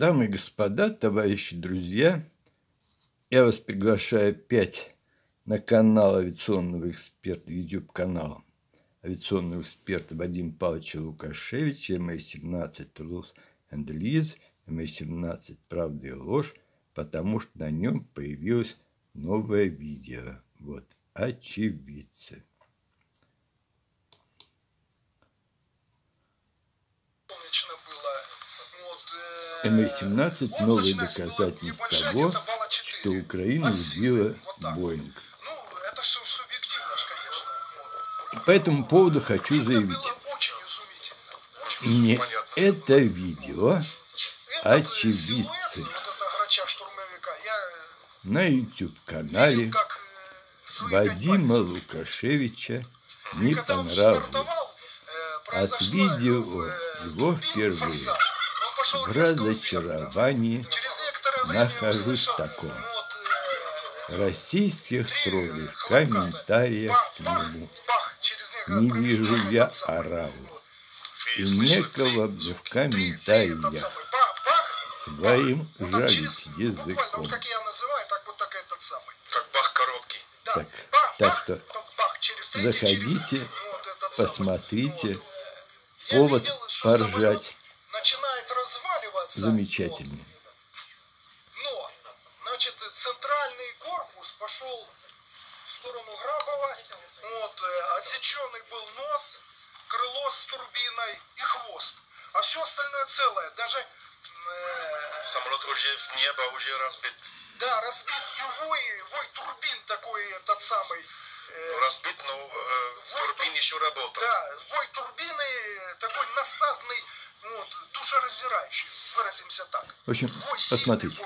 Дамы и господа, товарищи, друзья, я вас приглашаю опять на канал авиационного эксперта, YouTube-канал авиационного эксперта Вадима Павловича Лукашевича, МС-17 Трус and Liz, МС-17 Правда и ложь, потому что на нем появилось новое видео. Вот, очевидцы. МС-17 – новые доказательства того, что Украина сбила Боинг. По этому поводу хочу заявить. Не это видео очевидцы. на YouTube-канале Вадима Лукашевича не понравилось. От видео его впервые в разочаровании нахожусь в таком. Российских троллей в комментариях к нему не вижу я ораву. И некого мне в комментариях своим жалить языком. так так что заходите, посмотрите, повод поржать. Замечательно. Но, значит, центральный корпус пошел в сторону Грабова. Вот, э, отсеченный был нос, крыло с турбиной и хвост. А все остальное целое. Даже... Э, Самолет уже в небо, уже разбит. Да, разбит и вой, вой турбин такой, этот самый. Э, разбит, но э, турбин еще работал. Да, вой турбины, душераздирающий, выразимся так. В общем, посмотрите.